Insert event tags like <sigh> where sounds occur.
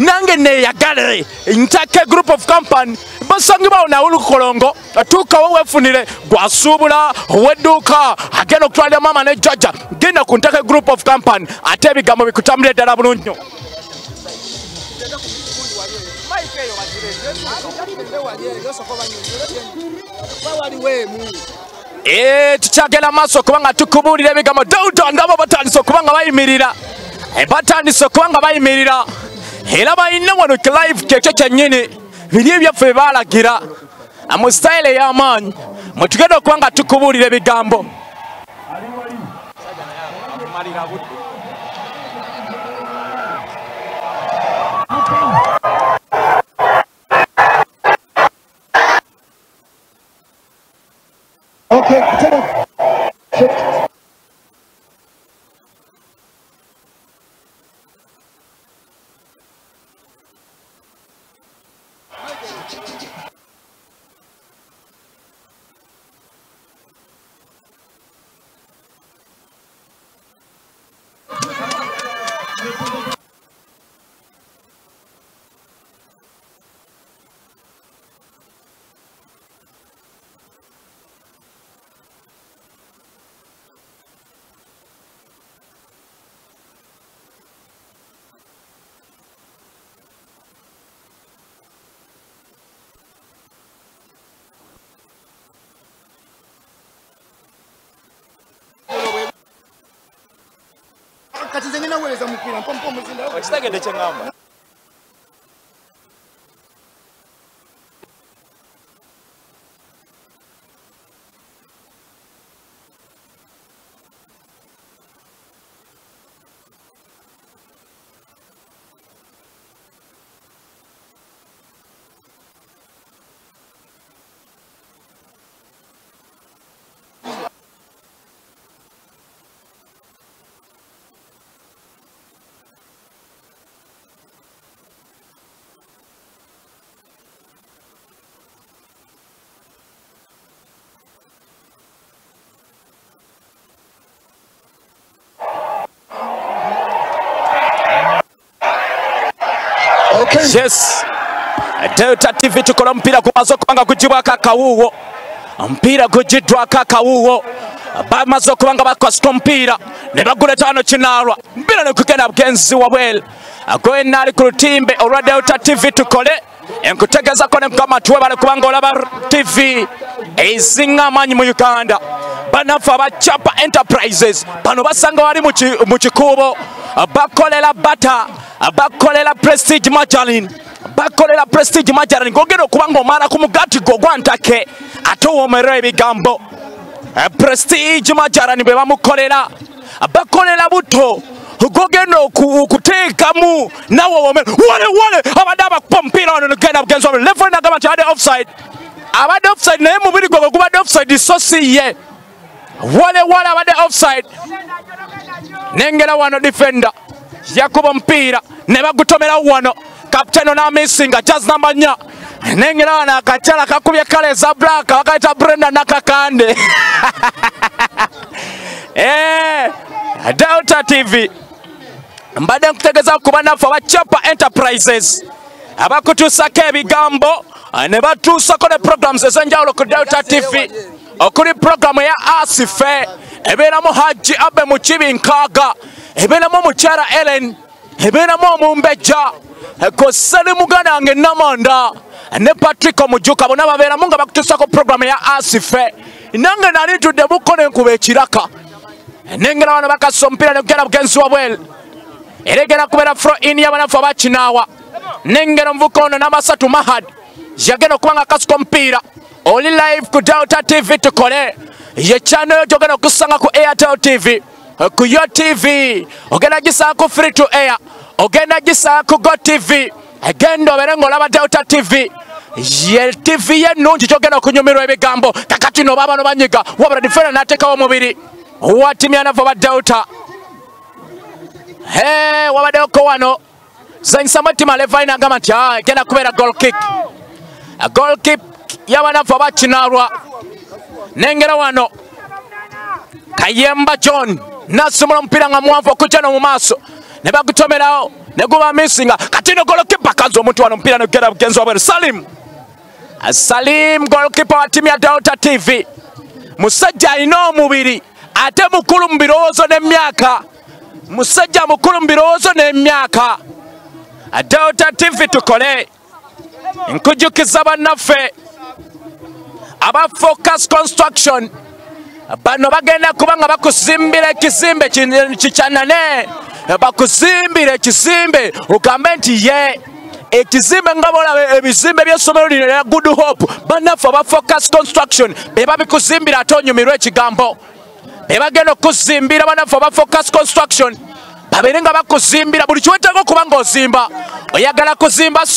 nange neyagale ntaka group of company. Basangibwawo nawe olukolongo tuukawo wefunire gwasuubula owedduuka agenda okutwalira maama ne jjajja. Genda ku ntaka group of company ate ebigambo bikutambulira ddala bulungi. Nnyo Eh, tukyagenda maaso kubanga tukubuulira ebigambo. Dawuda ngabo batandise okuba nga bayimirira. Eh, batandise okuba nga bayimirira era balina wano live kyekyo kyennyini biri ebyaffe bye baalagira mu sitayile ey'amaanyi mwe tugenda okuba nga tukubuulira ebigambo kati nze ngena kuweleza mupira mpompomo zindakitagende cheng'amba yes. Delta tv tukola omupiira gumaze okuba nga gugibwako akawuuwo omupiira gugiddwako akawuuwo bamaze okuba nga bakasika omupiira ne baguleta wano kinaalwa omupiira ne gugenda bugenzi wabwere agwena ali ku lutimbe olwa delta tv tukole. Enkutegezako ne mukama tuwebale kubanga olaba tv ezinga amaanyi mu uganda. Banaffe abacapa enterprises. Bano basanga wali mu kikuubo bakolera bata bakolera prestige majalin bakolera prestige majalin gogenda okuba kumugati ku mugati gwo gwantake ate owoomerera ebigambo. Eh, prestige majarani bwe bamukolera bakolera buto gogenda oku- okuteekamu nawe wome wale wale abadde abakupa omupiira wano negenda bugenzi wabwe lefoni nagamba offside. Abadde offside naye mubiri gwe gwe offside so ye. Wale wale abadde offside nengera wano defender. Yakuba omupiira ne bagutomerawo wano. Kapiteno n'amisinga jaz namba nnya nengera wano akakyala kakubye kala eza black bakayita brenda nakakande. <laughs> Eh, delta tv mbadde nkutegeeza kuba naffe abacapa enterprises. Abakutuusako ebigambo ne batuusako ne programs ez'enjawulo ku delta tv okuli programu eya asife ebeeramu haji abe mu kibi nkaaga ebeeramu omukyala ellen ebeeramu omumbejja kosali muganda wange namanda ne patrick omujuka bonna babeeramu nga bakutuusako programu eya asife. Nange nali ntudde bukko nenkuba ekiraka. Nengera wano bakassa omupiira negugenda bugenzi wabwere era egenda kubeera fro in y'abanafu abakinaawa nengera omuvuka ono n'amasatu mahad. Yagenda okuba nga akasuka omupiira oli live ku delta tv tukole ye channel yo gyogenda okusanga ku airtel tv ku yo tv ogenda gisanga ku free to air. Ogenda gisanga ku go tv egenda obeere ng'olaba delta tv ye tv yennungi gyogenda okunyumirwa ebigambo. Kakati no baabano banyiga. Wabula difena n'ateekawo omubiri. Watimyanafu ba delta. Hey, wabaddeko wano. Zanyisa mutima levaina agamba nti "Ah, egenda kubeera goal kick. A goal kick y'abanafu abakinaalwa nengera wano. Kayemba john nasumula omupiira nga muwanvu okujja no mu maaso. Ne bagutomerawo neguba misinga. Kati no golokipa kanza omuntu wano omupiira negera bugenzi wabweru salim. Salim golokipa wa timu ya delta tv musajja alina omubiri ate mukulu mu birowoozo n'emyaka. Musajja mukulu mu birowoozo n'emyaka. Delta tv tukole. Nkujukiza bannaffe aba focus construction. Bano bagenda kuba nga bakuzimbira ekizimbe ki- kikyanane bakuzimbira ekizimbe ogambe nti ye ekizimbe nga bolaba ebizimbe by'essomero lino lya good hope. Bannaffe aba focus construction be babikuzimbira ate onyumirwa ekigambo. Be bagenda okuzimbira bannaffe aba focus construction. Babeere nga bakuzimbira buli kiwetaaga okuba ng'ozimba. Oyagala kuzimba